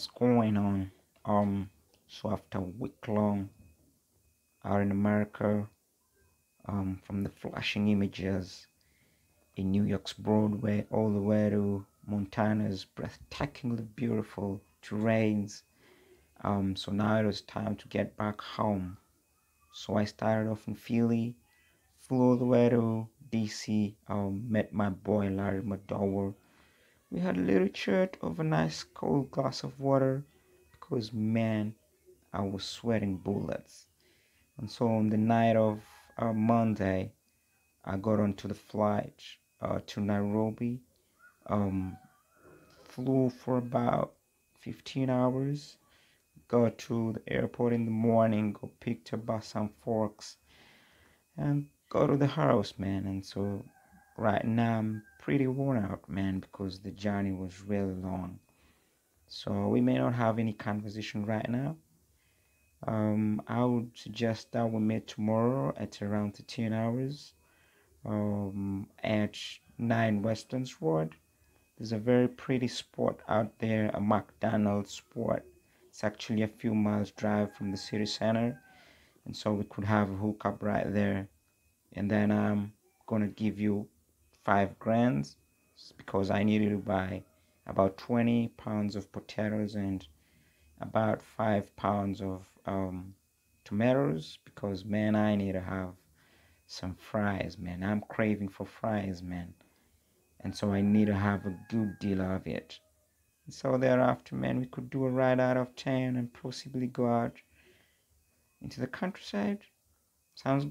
what's going on um so after a week long out in america um from the flashing images in new york's broadway all the way to montana's breathtakingly beautiful terrains um so now it was time to get back home. So i started off in philly flew all the way to dc um met my boy larry mcdowell we had a little chat over a nice cold glass of water because, man, I was sweating bullets. And so on the night of uh, Monday, I got onto the flight uh, to Nairobi. Um, flew for about 15 hours. Got to the airport in the morning, got picked up by some folks, and go to the house, man. And so right now I'm pretty worn out, man, because the journey was really long. So we may not have any conversation right now. Um, I would suggest that we meet tomorrow at around 13 hours um, at 9 Western Road. There's a very pretty spot out there, a McDonald's spot. It's actually a few miles drive from the city center. And so we could have a hookup right there. And then I'm gonna give you five grand because I needed to buy about 20 pounds of potatoes and about five pounds of um, tomatoes because man I need to have some fries man. I'm craving for fries man. And so I need to have a good deal of it. And so thereafter man we could do a ride out of town and possibly go out into the countryside. Sounds good